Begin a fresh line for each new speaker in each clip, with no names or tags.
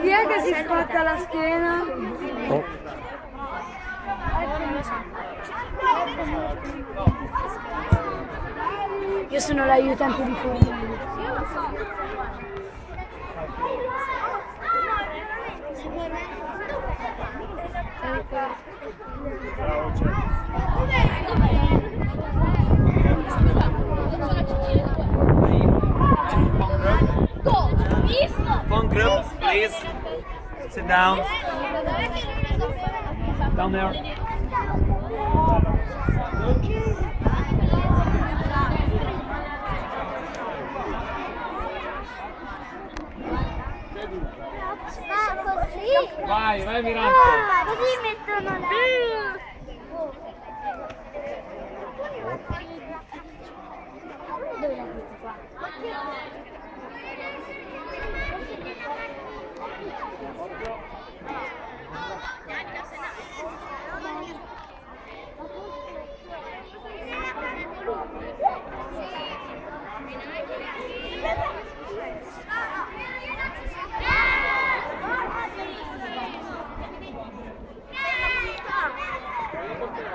Chi è che si spatta la schiena?
Oh.
Io sono l'aiutante di fondo.
Phone group, please. Sit down. Down there.
Ma così?
Vai, vai Mirante.
Ah, così mettono la...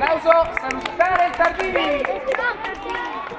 Applauso, salutare il Tardini.